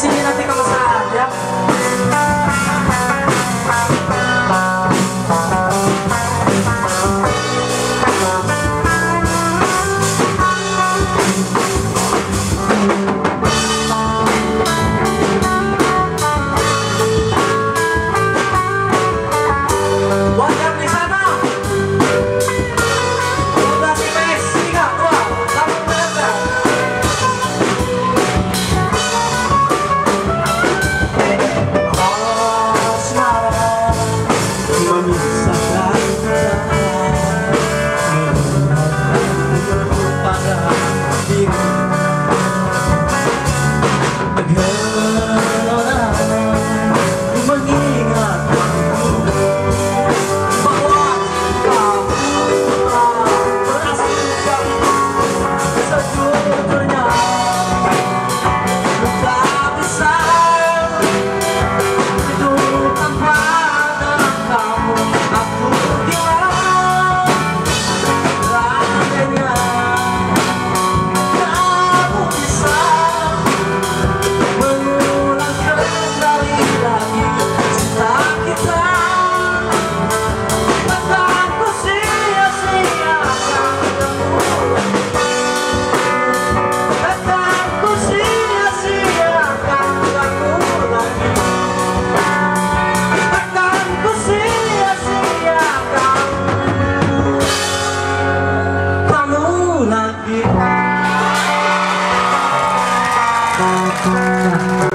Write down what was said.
真面目な手か lagi